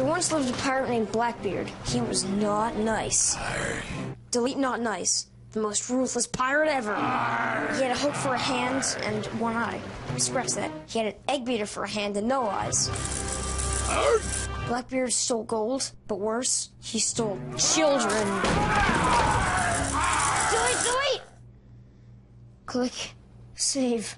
There once lived a pirate named Blackbeard. He was not nice. Delete not nice. The most ruthless pirate ever. He had a hook for a hand and one eye. Scratch that. He had an egg beater for a hand and no eyes. Blackbeard stole gold, but worse, he stole children. Delete, delete! Click. Save.